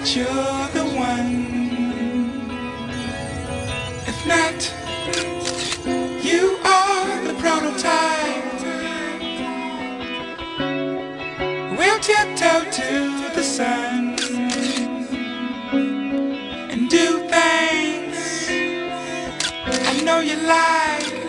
that you're the one. If not, you are the prototype. We'll tiptoe to the sun and do things I know you like.